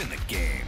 in the game.